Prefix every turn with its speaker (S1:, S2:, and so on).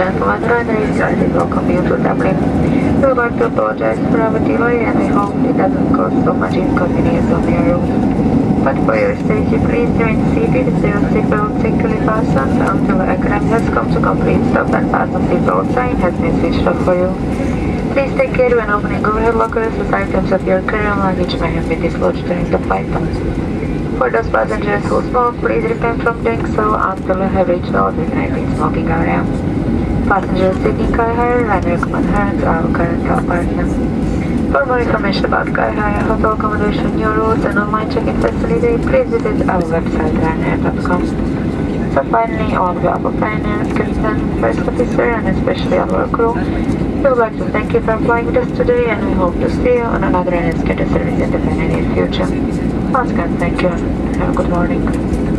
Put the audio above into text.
S1: Ryanair United welcome you to Dublin. We would like to apologize for our delay and we hope it doesn't cause so much inconvenience on your route. But for your safety, please remain seated with your seatbelt securely fastened until the aircraft has come to complete stop and fasten seatbelt sign has been switched off for you. Please take care when opening overhead lockers as items of your carry-on luggage may have been dislodged during the flight. For those passengers who smoke, please refrain from doing so until you have reached the designated smoking area. Passengers seeking car hire, Ryanair Command our current partner. For more information about car hire, hotel accommodation, new routes, and online check-in facility, please visit our website ryanair.com. So finally, on behalf of Ryanair, Captain, First Officer, and especially our crew, we would like to thank you for flying with us today, and we hope to see you on another NSK service in the very near future. Once again, thank you, and have a good morning.